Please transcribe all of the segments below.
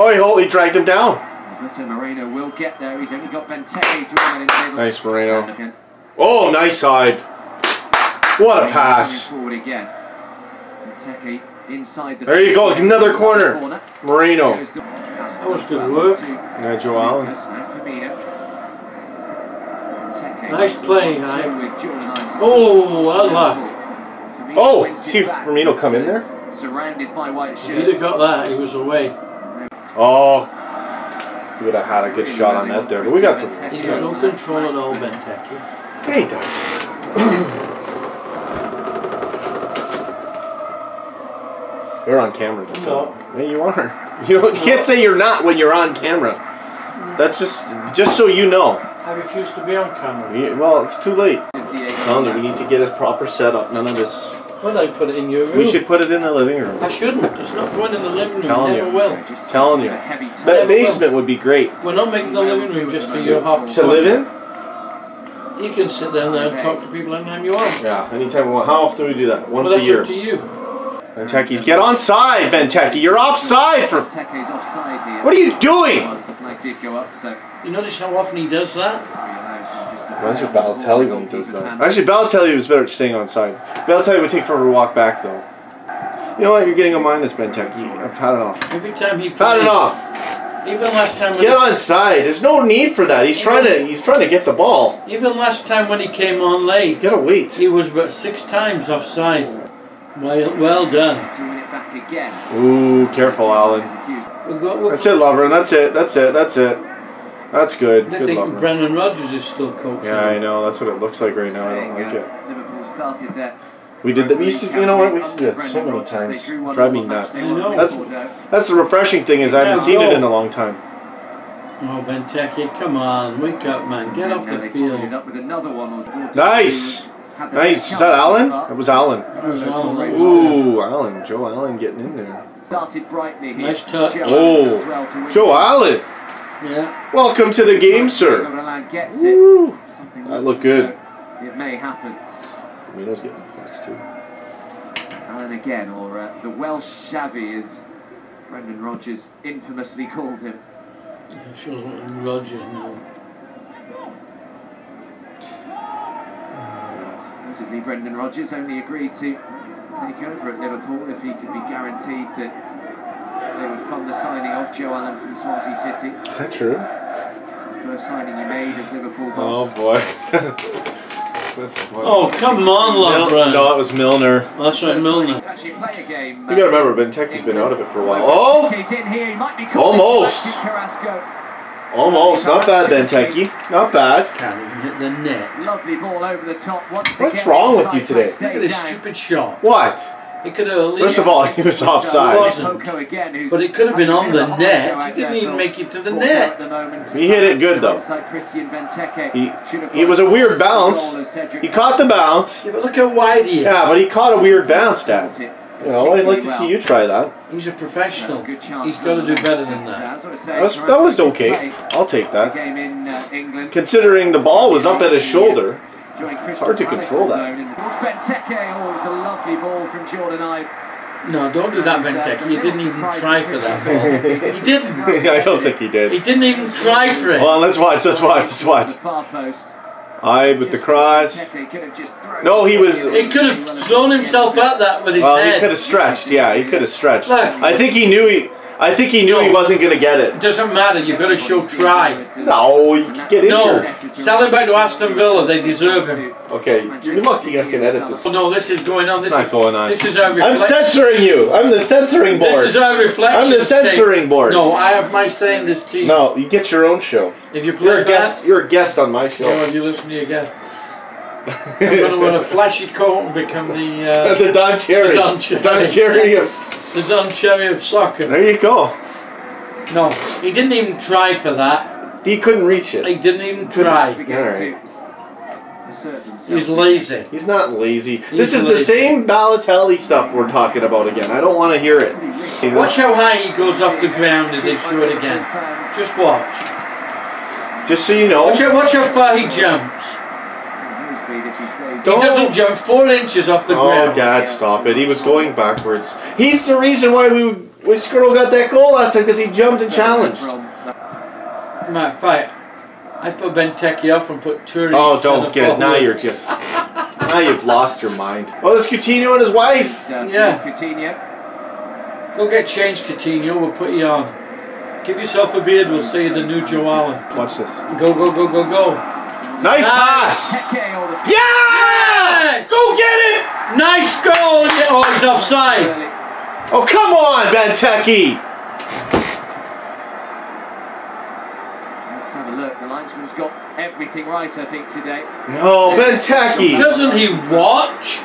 Oh, he, hold, he dragged him down. Alberto uh, Moreno will get there. He's only got Benteke through that in table. Nice, Moreno. Oh, nice side. What a pass. Forward again. Benteke inside the There you go, another corner. Moreno. That was good work. Yeah, Joe Allen. Nice play, Hank. Oh, well luck. Oh, see Firmino come in there? Surrounded by white If he'd have got that, he was away. Oh, he would have had a good shot on that there. But we got the. He's got no control at all, Benteke. Yeah, he does. You're on camera. Though, so. Yeah, you are. You, you can't say you're not when you're on camera. That's just just so you know. I refuse to be on camera. We- well, it's too late. Telling we need to get a proper setup. None of this. Well, I put it in your room. We should put it in the living room. I shouldn't. It's not going in the living room. Telling Never you. will. Telling you. That basement would be great We're not making the living room just for your hobby. to live in. You can sit down there and talk to people anytime you want. Yeah, anytime we want. How often do we do that? Once well, a that's year. up to you. Benteke's get on side, Benteke. You're offside for. Benteke's offside here. What are you doing? The flag did go up, so You notice how often he does that? Oh, Reminds me of Balotelli when he does that. Actually, Balotelli was better at staying on side. Balotelli would take forever to walk back, though. You know what? You're getting a minus, this Benteke. I've had enough. Every time he Had plays. enough. Even last time. When Get on side. There's no need for that. He's trying to. He's trying to get the ball. Even last time when he came on late, Get a wait. he was about six times offside. Well, well done. to it back again. Ooh, careful, Allen. We've got, we've That's it, Lover. That's it. That's it. That's it. That's good. I Good, think Lover. Brendan Rodgers is still coaching. Yeah, I know. That's what it looks like right now. I don't like uh, it. Liverpool started that. We did that. We used to. You know what? We used to do that so many times. Drive me nuts. That's that's the refreshing thing is I haven't seen it in a long time. Oh, Benteke, come on, wake up, man, get off the field. Up with another one. Nice. Nice. Is that Allen? That was Allen. That was Allen. Ooh, Allen. Joe Allen getting in there. Started brightly here. Nice touch. Joe Oh, as well to win Joe. Allen. Yeah. Welcome to the game, sir. Milan gets it. Woo. That looked good. It may happen. Firmino's getting plus two. Allen again, or uh, the Welsh Xavi, as Brendan Rodgers infamously called him. yeah shows what Rodgers now. Supposedly, Brendan Rodgers only agreed to take over at Liverpool if he could be guaranteed that they would fund the signing of Joe Allen from Swansea City. Is that true? It's the first signing he made as Liverpool boss. Oh boy. That's funny. Oh, come on, Mil- Lovren. no, that was Milner. That's right, Milner. Actually, play a game. You gotta uh, remember, Benteke's been out of it for a while. Oh, He's in here. He might be Almost. Almost. Not bad, Benteke. Not bad. Can't even hit the net. Lovely ball over the top. What's wrong with you today? Look at this stupid shot. What? It could have at least. First of all, he was offside. wasn't. Again, But it could have been on the net. He didn't even make it to the net. at the moment. He hit it good, though. Alongside Christian Benteke. He- it was a weird bounce. goal of Cedric He caught the bounce. Yeah, but look how wide he is. Yeah, but he caught a weird bounce, Dad. You know, I'd like to see you try that. He's a professional. Good chance He's got to do better than that. That's what I say. That was, that was okay. I'll take that. Game in uh, England. Considering the ball was up at his shoulder. It's hard to control that. Benteke, oh, it was a lovely ball from Jordan Ibe. No, don't do that, uh, Benteke. He didn't even try for that ball. He didn't. I don't think he did. He did. didn't even try for it. Well, let's watch, let's watch, let's The watch. far post. I with the cross. Benteke could have just thrown No, he was- He could have thrown himself at that with his Well, he could have stretched. Yeah, he could have stretched. Look. I think he knew he. I think he knew he wasn't gonna get It doesn't matter. You've got to show try. No, you get No, sell him back to Aston Villa. They deserve him. Okay, you're lucky I can edit this. Oh no, this is going on. It's This not is going on. This is our I'm censoring you. I'm the censoring board. This is our reflection. I'm the censoring board. No, I have my saying this to you. No, you get your own show. If you You're play a guest. You're a guest on my show. you listen to me again. I'm going to wear a flashy coat and become the uh, the Don Cherry. The Don Cherry. Don Cherry. of- the Don Cherry of soccer. There you go. No, he didn't even try for that. He couldn't reach it. He didn't even try. Alright. He's lazy. He's not lazy. He's this is the same Balotelli stuff we're talking about again. I don't want to hear it. Watch how high he goes off the ground as they show it again. Just watch. Just so you know. Watch how, watch how far he jumps. Don't- He doesn't jump four inches off the Oh, ground. Oh, Dad, stop it. He was going backwards. He's the reason why we we girl got that goal last time because he jumped and challenged? Matter of fact, I put Benteke off and put Turin. Oh, don't get it. Now you're just. Now you've lost your mind. Oh, there's Coutinho and his wife. Yeah. Coutinho. Go get changed, Coutinho. We'll put you on. Give yourself a beard. We'll say you're the new Joe Allen. Watch this. Go, go, go, go, go. Nice Nice. pass. Teke or the Yeah! Yes! Go get it! Nice goal. Yeah, Oh, he's offside. Oh, come on, Benteke. Let's have a look. The linesman's got everything right, I think, today. Oh, Benteke. Doesn't he watch?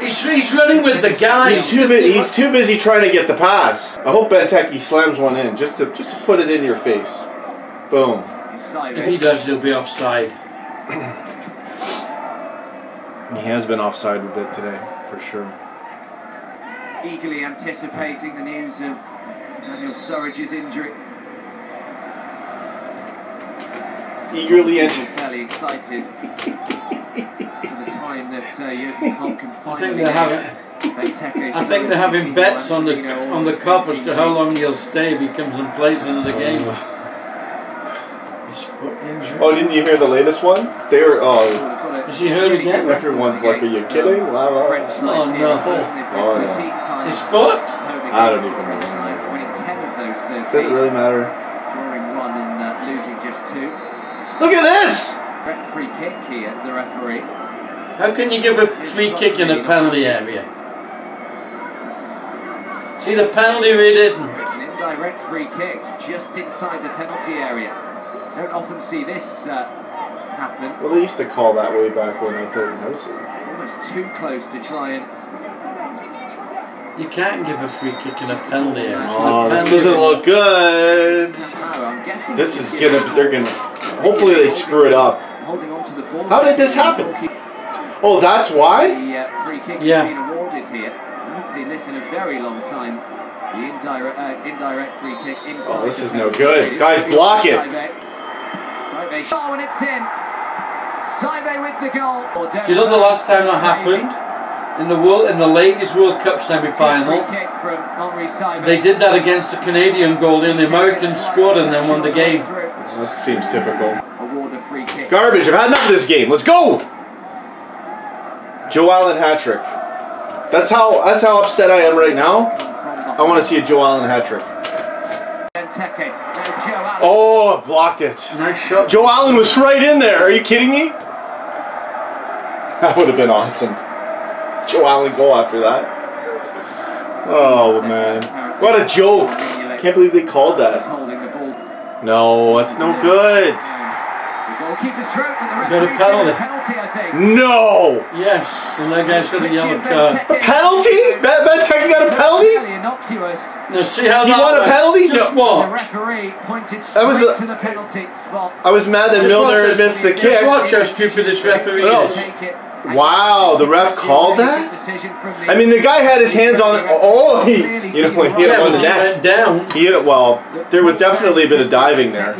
He's, he's running with the guys. He's too bu- He's too busy trying to get the pass. I hope Benteke slams one in just to just to put it in your face. Boom. Inside If he does, he'll be offside. He has been offside a bit today, for sure. Eagerly anticipating the news of Daniel Sturridge's injury. Eagerly People ent- fairly excited for the time that uh, Jurgen Klopp can I finally think they're having. I think they're having bets on the on the cup as to how long he'll stay if he comes and plays another game. Oh. Injury. Oh, didn't you hear the latest one? They were. Oh, it's. Got a Is he hurt again? Everyone's like, "Are you kidding?" La, la, la. French Oh, no. Oh, no. His foot? I don't even know. French side, winning 10 of those 13. Does it really matter? Drawing one and losing just two. Look at this! Free kick here, the referee. How can you give a free kick in a penalty area? See the penalty it isn't. It's an indirect free kick just inside the penalty area. Don't often see this uh, happen. Well, they used to call that way back when I played in house. Almost too close to try and. You can't give a free kick in a penalty area. Oh, The this penalty- doesn't look good. Power. This this is gonna. They're gonna. Hopefully they screw it up. Holding on to the ball. How did this happen? Oh, that's why? The uh, free kick Yeah. has been awarded here. I haven't seen this in a very long time. The indirect, uh, indirect free kick inside. Oh, this is no good. Guys, block it. Saivet. Saivet. Oh, and it's in. Saivet with the goal. Do you know the last time that happened? In the world, in the ladies World Cup semi-final, Free kick from Henri Saivet. they did that against the Canadian goalie, and the Americans scored and then won the game. That seems typical. Award a free kick. Garbage. I've had enough of this game. Let's go. Joe Allen hat trick. That's how. That's how upset I am right now. I want to see a Joe Allen hat trick. Benteke. Now Joe Allen. Oh, blocked it. Nice shot. Joe Allen was right in there. Are you kidding me? That would have been awesome. Joe Allen goal after that. Oh man, what a joke! Can't believe they called that. holding the ball. No, that's no good. The goalkeeper's throat and the Got a penalty. penalty, I think. No, Yes, and that guy's got uh, a yellow Christian card. Benteke. penalty? Ben Benteke got a penalty? Fairly innocuous. Now see how He that won a penalty? Just No. The watch. referee pointed That was a- uh, to the penalty spot. I was mad that Just Milner watch had missed the Just kick. watch how stupid this referee No. is. Take. Wow, the ref called that? Decision from the- I mean, the guy had his hands on. It. Oh, he, you know, he hit Yeah, him on the he neck. down. He hit it. Well, there was definitely a bit of diving there,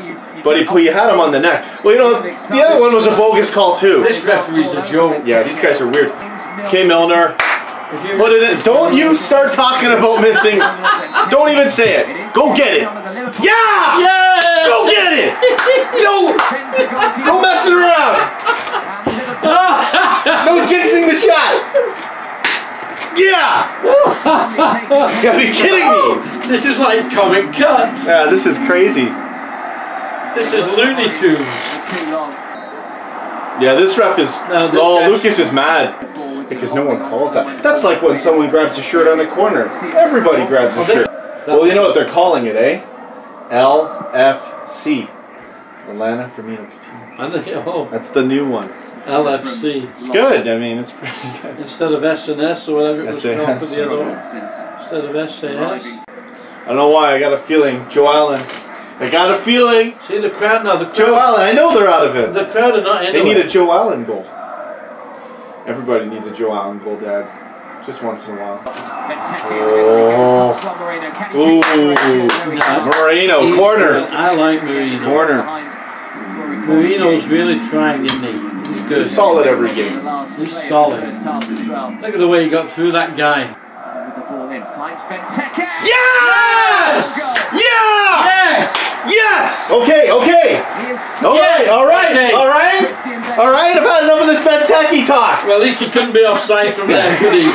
but he put, he had him on the neck. Well, you know, the other one was a bogus call too. This referee's a joke. Yeah, these guys are weird. Okay, Milner, put it in. Don't you start talking about missing. Don't even say it. Go get it. Yeah! Yeah! Go get it! No, no messing around. No jinxing the shot. Yeah! You gotta be kidding me. This is like comic cuts. Yeah, this is crazy. This is Looney Tunes. Yeah, this ref is. No, this oh, Lucas is mad because no one calls that. That's like when someone grabs a shirt on a corner. Everybody grabs a shirt. Well, you know what they're calling it, eh? LFC. Lallana Firmino Coutinho. I know, oh, That's the new one. LFC. It's good. I mean, it's pretty good. Instead of S&S or whatever it was called for the other one. Instead of SAS. I don't know why. I got a feeling. Joe Allen. I got a feeling. See the crowd now. The Joe crowd, Allen. I know they're out of it. the crowd are not into They need it. a Joe Allen goal. Everybody needs a Joe Allen goal, Dad. Just once in a while. Benteke. Oh. From Moreno. Can he pick Ooh. No. Moreno, He's corner. good. I like Moreno. Corner. Behind Rory really trying, isn't he? He's good. He's solid every game. He's play of the solid. first half as well. Look at the way he got through that guy. With the ball in, finds Benteke. Yes! Yes! Yes! Okay, okay. All right, Yes! all right, Okay. all right. All right, I've had enough of this Benteke talk. Well, at least he couldn't be offside from there, could he?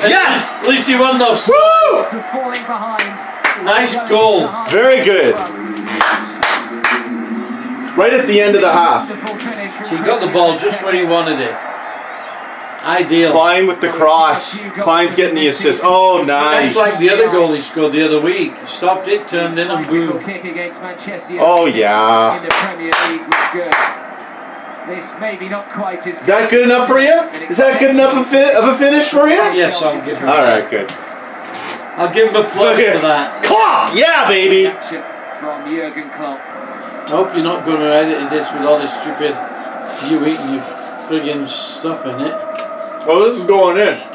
Yes! At least he wasn't offside. Woo! Nice goal. Very good. Right at the end of the half. So He got the ball just where he wanted it. Ideal. Clyne with the cross. Clyne's getting the assist. Oh, nice. That's like the other goal he scored the other week. Stopped it, turned in, and Bicycle boom. kick against Manchester Oh, yeah. in the Premier League was good. This maybe not quite as Is that good enough for you? Is that good enough of, fi- of a finish for you? Yes, I'll give him. All right, good. I'll give him a plus Okay. for that. Claw! Yeah, baby. From Jurgen Klopp. I hope you're not going to edit this with all this stupid you eating your friggin' stuff in it. Oh, this is going in.